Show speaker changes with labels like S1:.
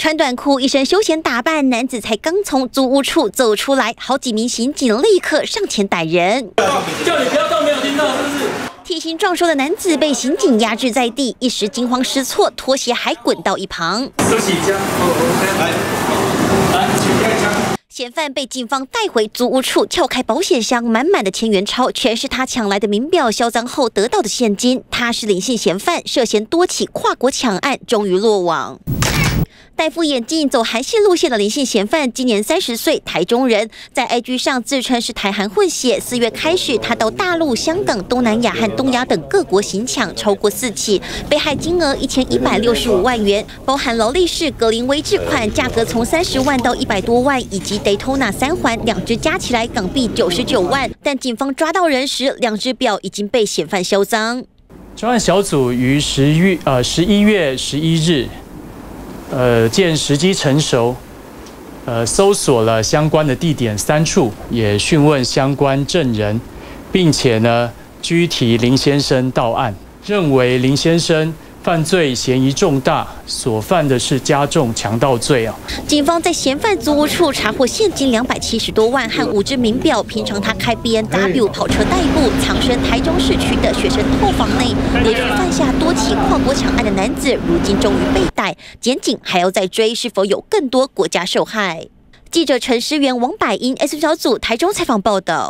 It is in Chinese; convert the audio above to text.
S1: 穿短裤，一身休闲打扮，男子才刚从租屋处走出来，好几名刑警立刻上前逮人。
S2: 叫你不要动，没有听到是不是？
S1: 体型壮硕的男子被刑警压制在地，一时惊慌失措，拖鞋还滚到一旁。
S2: 收起枪，来，来，请开枪。
S1: 嫌犯被警方带回租屋处，撬开保险箱，满满的千元钞，全是他抢来的名表、销赃后得到的现金。他是林姓嫌犯，涉嫌多起跨国抢案，终于落网。戴副眼镜走韩系路线的林姓嫌犯，今年三十岁，台中人，在 IG 上自称是台韩混血。四月开始，他到大陆、香港、东南亚和东亚等各国行抢，超过四起，被害金额一千一百六十五万元，包含劳力士、格林威治款，价格从三十万到一百多万，以及 Daytona 三环，两只加起来港币九十九万。但警方抓到人时，两只表已经被嫌犯销赃。
S3: 专案小组于十月呃十一月十一日。呃，见时机成熟，呃，搜索了相关的地点三处，也讯问相关证人，并且呢，拘提林先生到案，认为林先生。犯罪嫌疑重大，所犯的是加重强盗罪啊！
S1: 警方在嫌犯租屋处查获现金两百七十多万和五只名表。平常他开 B N W 跑车代步，藏身台中市区的学生套房内，连续犯下多起跨国抢案的男子，如今终于被逮。检警还要再追，是否有更多国家受害？记者陈诗源、王百英 S 小组台中采访报道。